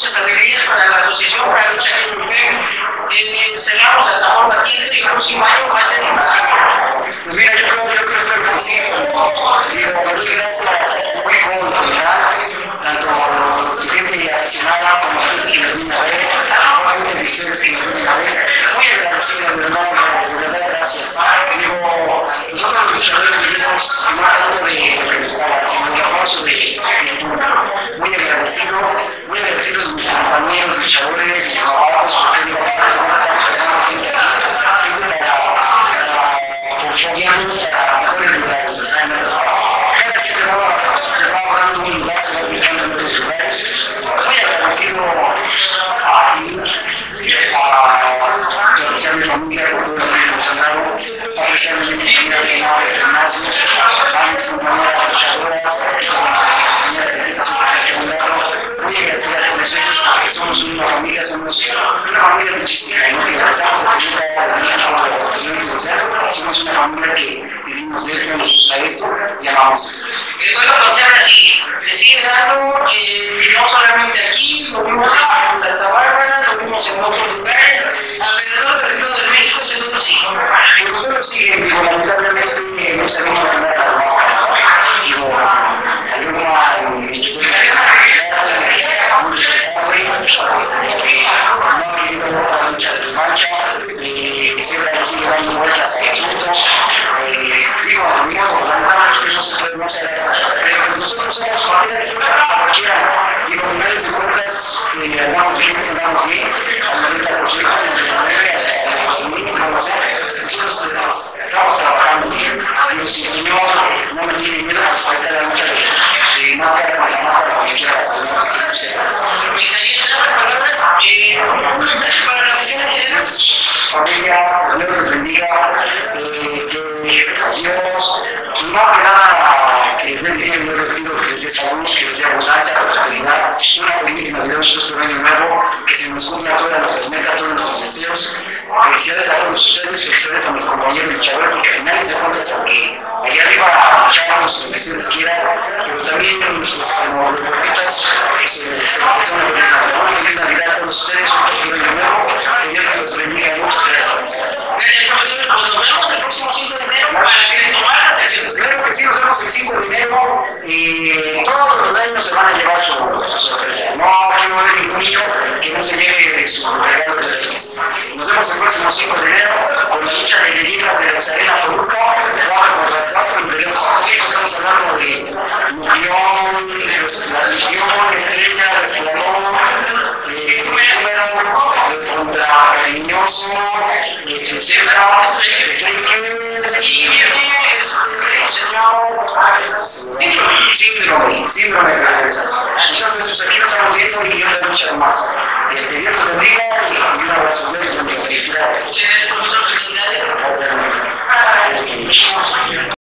muchas alegrías para la Asociación para Lucha Libre Europea. Eh, cerramos a y va a ser. Pues mira, yo creo, yo creo que el principio. Digo, muchas gracias al público en general, tanto gente aficionada como gente que nos viene a ver, obviamente de ustedes que nos vienen a ver. Muy agradecido, de verdad, de verdad, gracias. Digo, nosotros los luchadores vivimos no hablando de lo que nos sino de de. Muy agradecido, muy agradecido de mis compañeros luchadores, mis trabajos, porque digo, ahora estamos generando gente aquí, gente para confiamos para mejores lugares, cada que se va, se va ahorrando un lugar, se va ubicando en otros lugares. Muy agradecido a mí, a apreciar mi familia por todo lo que nos han dado, apreciar mi familia que se llama el gimnasio, a mis compañeras luchadoras, a mi compañera que está que un lado, muy agradecido a todos ellos porque somos una familia, somos una familia muchísima, ¿no? que pensamos que nunca teníamos somos una familia que vivimos de esto, nos gusta esto y amamos esto. El duelo social así, se sigue dando, eh, no solamente aquí, lo vimos en Santa Bárbara, lo vimos en otros lugares, alrededor pero nosotros somos cualquiera, cualquiera, digo, finales de cuentas, que andamos bien, andamos bien, al 90%, desde el 9 hasta el 2000, no lo sé, nosotros estamos trabajando bien, digo, si el Señor no me tiene miedo, pues ahí está la lucha de, de máscara con la máscara, con quiera, Señor, así no. Pues ahí están las palabras, eh, un mensaje para la visión en general. familia, Dios los bendiga, eh, que Dios, y más que nada, que les dé bien, yo les que les dé salud, que les dé abundancia, prosperidad, una feliz Navidad, un próspero año nuevo, que se nos cumpla todas nuestras metas, todos nuestros deseos. Felicidades a todos ustedes, felicidades a mis compañeros luchadores, porque al final de cuentas, aunque allá arriba luchamos lo que ustedes quieran, pero también como deportistas, pues, se, se merecen una feliz Navidad, a todos ustedes, un año nuevo, El 5 de enero y todos los niños se van a llevar su, sorpresa. No quiero ver ningún niño que no se lleve su regalo de Reyes. Nos vemos el próximo 5 de enero con la lucha de leyendas de Rosarena Toluca, 4 contra 4, y veremos a estamos hablando de Nucleón, la Legión, Estrella, Resplandor, eh, número contra Cariñoso, este, Zebra, Slaker, Y señor Síndrome, síndrome, de cabeza. Entonces, pues aquí nos estamos viendo y yo le muchas más. Este, Dios los bendiga y un abrazo. Los bendiga. Felicidades. Profesor, felicidades. Gracias.